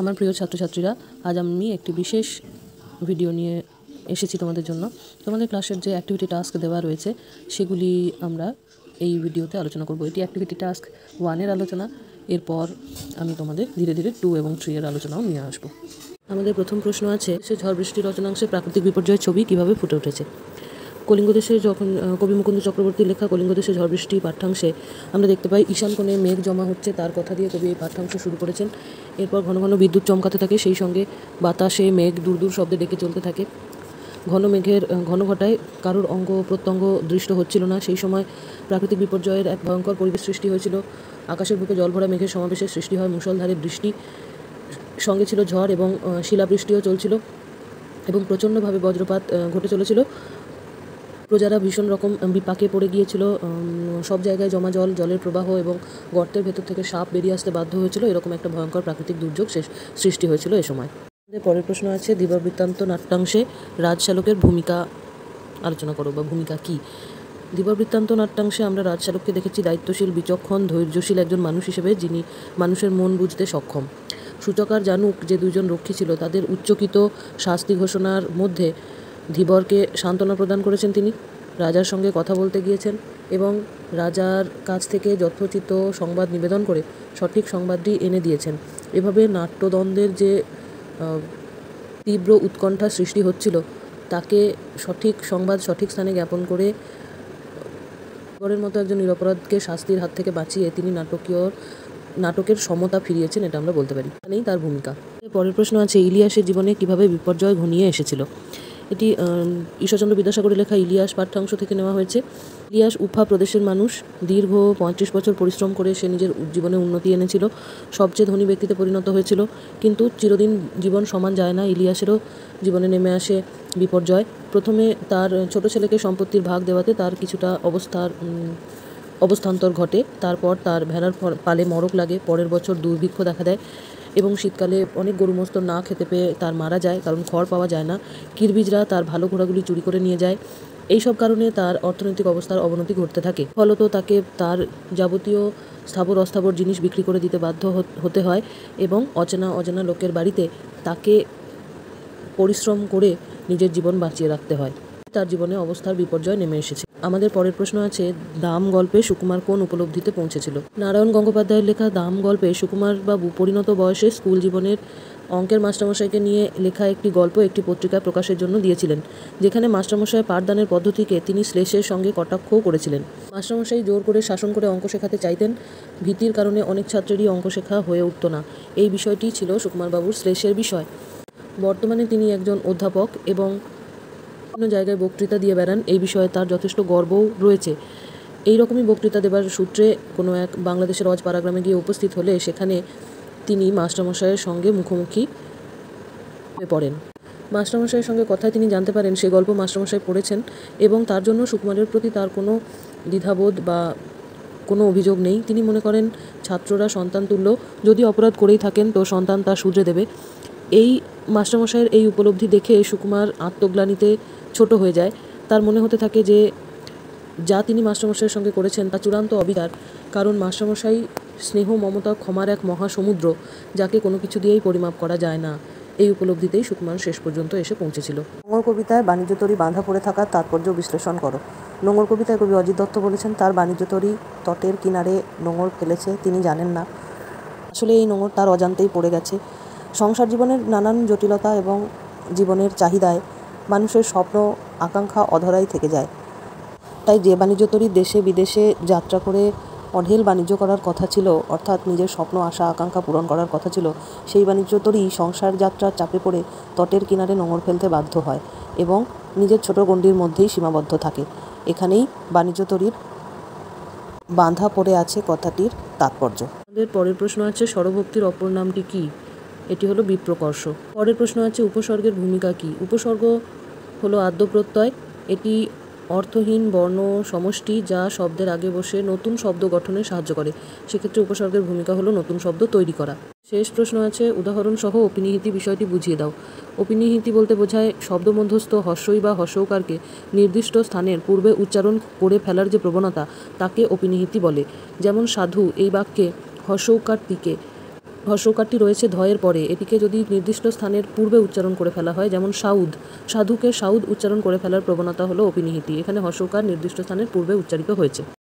আমার প্রিয় ছাত্রছাত্রীরা, আজ আমি একটি বিশেষ ভিডিও নিয়ে এসেছি তোমাদের জন্য। তোমাদের ক্লাসের যে অ্যাক্টিভিটি টাস্ক দেওয়া রয়েছে, সেগুলি আমরা এই ভিডিওতে আলোচনা করব। এটি অ্যাক্টিভিটি টাস্ক ওয়ানের আলোচনা। এরপর আমি তোমাদের ধীরে ধীরে টু এবং থ্রি এর আলোচনাও নিয়ে আসব। আমাদের প্রথম প্রশ্ন আছে, সে ঝড় বৃষ্টি রচনাংশে প্রাকৃতিক বিপর্যয়ের ছবি কীভাবে ফুটে উঠেছে? কলিঙ্গ দেশে যখন কবি মুকুন্দ চক্রবর্তীর লেখা কলিঙ্গ দেশে ঝড় বৃষ্টি পাঠ্যাংশে আমরা দেখতে পাই, ঈশান কোণে মেঘ জমা হচ্ছে, তার কথা দিয়ে কবি এই পাঠ্যাংশ শুরু করেছেন। এরপর ঘন ঘন বিদ্যুৎ চমকাতে থাকে, সেই সঙ্গে বাতাসে মেঘ দূর দূর শব্দে ডেকে চলতে থাকে। ঘন মেঘের ঘন ঘটায়, কারোর অঙ্গ প্রত্যঙ্গ দৃষ্ট হচ্ছিল না। সেই সময় প্রাকৃতিক বিপর্যয়ের এক ভয়ঙ্কর পরিবেশ সৃষ্টি হয়েছিল। আকাশের বুকে জলভরা মেঘের সমাবেশের সৃষ্টি হয় মুষলধারে বৃষ্টি, সঙ্গে ছিল ঝড় এবং শিলাবৃষ্টিও চলছিল এবং প্রচণ্ডভাবে বজ্রপাত ঘটে চলেছিল। প্রজারা ভীষণ রকম বিপাকে পড়ে গিয়েছিল সব জায়গায় জমা জল, জলের প্রবাহ এবং গর্তের ভেতর থেকে সাপ বেরিয়ে আসতে বাধ্য হয়েছিল। এরকম একটা ভয়ঙ্কর প্রাকৃতিক দুর্যোগ সৃষ্টি হয়েছিল এ সময়। পরের প্রশ্ন আছে দিবাবৃত্তান্ত নাট্যাংশে রাজশালকের ভূমিকা আলোচনা করো, বা ভূমিকা কী? দিবাবৃত্তান্ত নাট্যাংশে আমরা রাজশালককে দেখেছি দায়িত্বশীল, বিচক্ষণ, ধৈর্যশীল একজন মানুষ হিসেবে, যিনি মানুষের মন বুঝতে সক্ষম। সূচক আর জানুক যে দুজন রক্ষী ছিল, তাদের উচ্চকিত শাস্তি ঘোষণার মধ্যে ধীবরকে সান্ত্বনা প্রদান করেছেন তিনি। রাজার সঙ্গে কথা বলতে গিয়েছেন এবং রাজার কাছ থেকে যথোচিত সংবাদ নিবেদন করে সঠিক সংবাদটি এনে দিয়েছেন। এভাবে নাট্যদ্বন্দ্বের যে তীব্র উৎকণ্ঠা সৃষ্টি হচ্ছিল, তাকে সঠিক সংবাদ, সঠিক স্থানে জ্ঞাপন করে গড়ের মতো একজন নিরপরাধকে শাস্তির হাত থেকে বাঁচিয়ে তিনি নাটকীয়, নাটকের সমতা ফিরিয়েছেন, এটা আমরা বলতে পারি। এখানেই তার ভূমিকা। পরের প্রশ্ন আছে, ইলিয়াসের জীবনে কীভাবে বিপর্যয় ঘনিয়ে এসেছিল? এটি ঈশ্বরচন্দ্র বিদ্যাসাগরের লেখা ইলিয়াস পাঠ্যাংশ থেকে নেওয়া হয়েছে। ইলিয়াস উফা প্রদেশের মানুষ। দীর্ঘ পঁয়ত্রিশ বছর পরিশ্রম করে সে নিজের জীবনে উন্নতি এনেছিল। সবচেয়ে ধনী ব্যক্তিতে পরিণত হয়েছিল। কিন্তু চিরদিন জীবন সমান যায় না। ইলিয়াসেরও জীবনে নেমে আসে বিপর্যয়। প্রথমে তার ছোট ছেলেকে সম্পত্তির ভাগ দেওয়াতে তার কিছুটা অবস্থার অবস্থান্তর ঘটে। তারপর তার ভেড়ার পালে মরক লাগে। পরের বছর দুর্ভিক্ষ দেখা দেয়। এবং শীতকালে অনেক গরু মস্ত না খেতে পেয়ে তার মারা যায়, কারণ খড় পাওয়া যায় না। কিরবিজরা তার ভালো ঘোড়াগুলি চুরি করে নিয়ে যায়। এই সব কারণে তার অর্থনৈতিক অবস্থার অবনতি ঘটতে থাকে। ফলত তাকে তার যাবতীয় স্থাবর, অস্থাবর জিনিস বিক্রি করে দিতে বাধ্য হতে হয় এবং অচেনা অজানা লোকের বাড়িতে তাকে পরিশ্রম করে নিজের জীবন বাঁচিয়ে রাখতে হয়। তার জীবনে অবস্থার বিপর্যয় নেমে এসেছে। আমাদের পরের প্রশ্ন আছে, দাম গল্পে সুকুমার কোন উপলব্ধিতে পৌঁছেছিল? নারায়ণ গঙ্গোপাধ্যায়ের লেখা দাম গল্পে সুকুমার বাবু পরিণত বয়সে স্কুল জীবনের অঙ্কের মাস্টারমশাইকে নিয়ে লেখা একটি গল্প, একটি পত্রিকায় প্রকাশের জন্য দিয়েছিলেন, যেখানে মাস্টারমশাই পাঠদানের পদ্ধতিকে তিনি শ্লেষের সঙ্গে কটাক্ষও করেছিলেন। মাস্টারমশাই জোর করে শাসন করে অঙ্ক শেখাতে চাইতেন, ভীতির কারণে অনেক ছাত্রেরই অঙ্ক শেখা হয়ে উঠত না। এই বিষয়টি ছিল সুকুমারবাবুর শ্লেষের বিষয়। বর্তমানে তিনি একজন অধ্যাপক এবং বিভিন্ন জায়গায় বক্তৃতা দিয়ে বেড়ান, এই বিষয়ে তার যথেষ্ট গর্বও রয়েছে। এই রকমই বক্তৃতা দেবার সূত্রে কোনো এক বাংলাদেশের অজ পাড়াগ্রামে গিয়ে উপস্থিত হলে সেখানে তিনি মাস্টারমশাইয়ের সঙ্গে মুখোমুখি হয়ে পড়েন। মাস্টারমশাইয়ের সঙ্গে কথায় তিনি জানতে পারেন, সে গল্প মাস্টারমশাই পড়েছেন এবং তার জন্য সুকুমারের প্রতি তার কোনো দ্বিধাবোধ বা কোনো অভিযোগ নেই। তিনি মনে করেন, ছাত্ররা সন্তান তুল্য, যদি অপরাধ করেই থাকেন তো সন্তান তা শুধরে দেবে। এই মাস্টারমশাইয়ের এই উপলব্ধি দেখে সুকুমার আত্মগ্লানিতে ছোট হয়ে যায়। তার মনে হতে থাকে যে, যা তিনি মাস্টারমশাইয়ের সঙ্গে করেছেন তা চূড়ান্ত অবিচার, কারণ মাস্টারমশাই স্নেহ, মমতা, ক্ষমার এক মহাসমুদ্র, যাকে কোনো কিছু দিয়েই পরিমাপ করা যায় না। এই উপলব্ধিতেই সুকুমার শেষ পর্যন্ত এসে পৌঁছেছিল। নোংর কবিতায় বাণিজ্য তরী বাঁধা পড়ে থাকার তাৎপর্য বিশ্লেষণ করো। নোংর কবিতায় কবি অজিত দত্ত বলেছেন, তার বাণিজ্য তরী তটের কিনারে নোঙর ফেলেছে, তিনি জানেন না। আসলে এই নোঙর তার অজান্তেই পড়ে গেছে। সংসার জীবনের নানান জটিলতা এবং জীবনের চাহিদায় মানুষের স্বপ্ন, আকাঙ্ক্ষা অধরাই থেকে যায়। তাই যে বাণিজ্য তরী দেশে বিদেশে যাত্রা করে অঢেল বাণিজ্য করার কথা ছিল, অর্থাৎ নিজের স্বপ্ন, আশা, আকাঙ্ক্ষা পূরণ করার কথা ছিল, সেই বাণিজ্য তরী সংসার যাত্রার চাপে পড়ে তটের কিনারে নোঙর ফেলতে বাধ্য হয় এবং নিজের ছোট গণ্ডির মধ্যেই সীমাবদ্ধ থাকে। এখানেই বাণিজ্য তরীর বাঁধা পড়ে আছে কথাটির তাৎপর্য। আমাদের পরের প্রশ্ন আছে স্বরভক্তির অপর নামটি কি? এটি হলো বিপ্রকর্ষ পরের প্রশ্ন আছে, উপসর্গের ভূমিকা কি? উপসর্গ হলো আদ্যপ্রত্যয় এটি অর্থহীন বর্ণ সমষ্টি যা শব্দের আগে বসে নতুন শব্দ গঠনে সাহায্য করে। সেক্ষেত্রে উপসর্গের ভূমিকা হলো নতুন শব্দ তৈরি করা। শেষ প্রশ্ন আছে, উদাহরণসহ অপিনিহিতি বিষয়টি বুঝিয়ে দাও। অপিনিহিতি বলতে বোঝায়, শব্দমধ্যস্থ হর্ষই বা হর্ষৌকারকে নির্দিষ্ট স্থানের পূর্বে উচ্চারণ করে ফেলার যে প্রবণতা, তাকে অপিনিহিতি বলে। যেমন সাধু এই বাক্যে হর্ষৌকারটিকে হর্ষকারটি রয়েছে ধয়ের পরে। এটিকে যদি নির্দিষ্ট স্থানের পূর্বে উচ্চারণ করে ফেলা হয়, যেমন সাউদ। সাধুকে সাউদ উচ্চারণ করে ফেলার প্রবণতা হলো অপিনিহিতি। এখানে হর্ষকার নির্দিষ্ট স্থানের পূর্বে উচ্চারিত হয়েছে।